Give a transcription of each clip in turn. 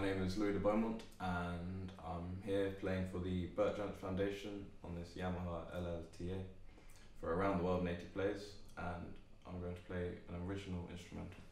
my name is Louis de Beaumont and I'm here playing for the Bert Jansch Foundation on this Yamaha LLTA for Around the World Native 80 Plays and I'm going to play an original instrumental.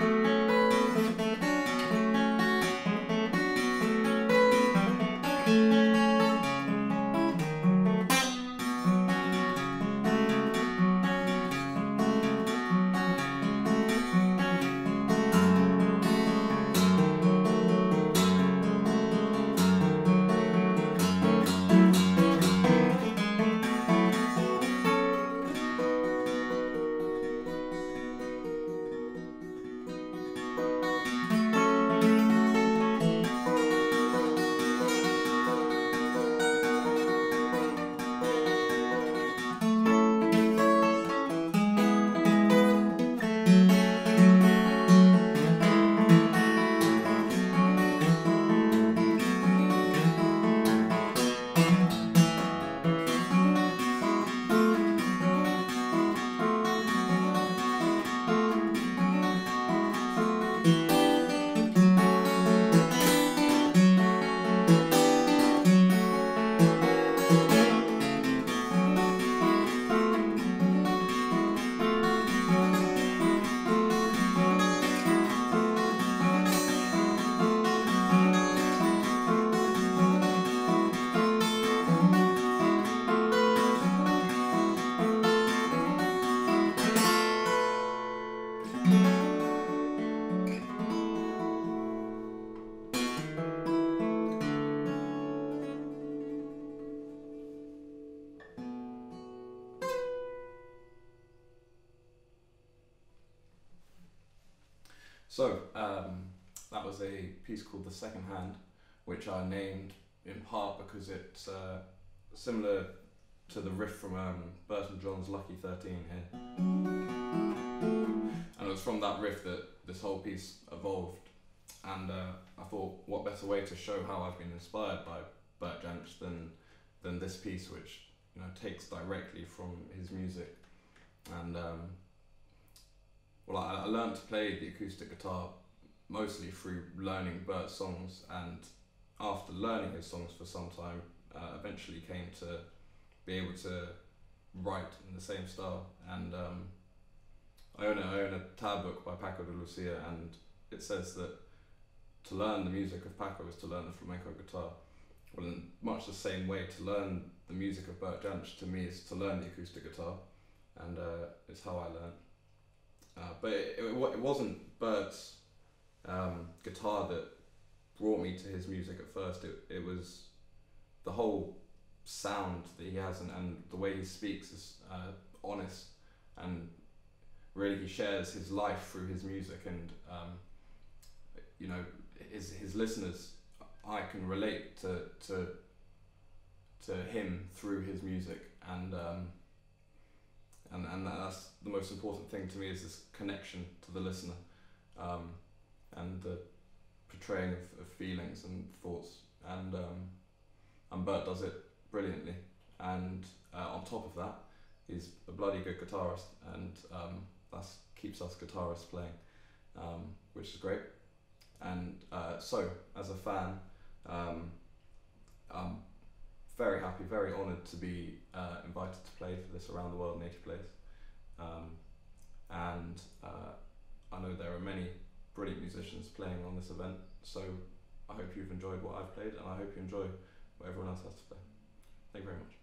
Música So, um, that was a piece called The Second Hand, which I named in part because it's uh, similar to the riff from um, Bert Jansch's Lucky 13 here. And it was from that riff that this whole piece evolved. And uh, I thought, what better way to show how I've been inspired by Bert Jansch than, than this piece, which you know takes directly from his music. And um, well, I, I learned to play the acoustic guitar mostly through learning Bert's songs, and after learning his songs for some time, uh, eventually came to be able to write in the same style. And um, I own a, I own a tab book by Paco de Lucia, and it says that to learn the music of Paco is to learn the flamenco guitar. Well, in much the same way, to learn the music of Bert Jansch to me is to learn the acoustic guitar, and uh, it's how I learned. Uh, but it, it, wasn't Bert's um, guitar that brought me to his music at first. It, it was the whole sound that he has and, and the way he speaks is uh, honest and really he shares his life through his music and um, you know his his listeners I can relate to to to him through his music and um, and and that's the most important thing to me is this connection to the listener, um, and the portraying of, of, feelings and thoughts. And um, and Bert does it brilliantly. And uh, on top of that, he's a bloody good guitarist, and um, that keeps us guitarists playing, um, which is great. And uh, so, as a fan, um, I'm very honoured to be uh, invited to play for this Around the World 80 Plays. Um, and uh, I know there are many brilliant musicians playing on this event. So I hope you've enjoyed what I've played, and I hope you enjoy what everyone else has to play. Thank you very much.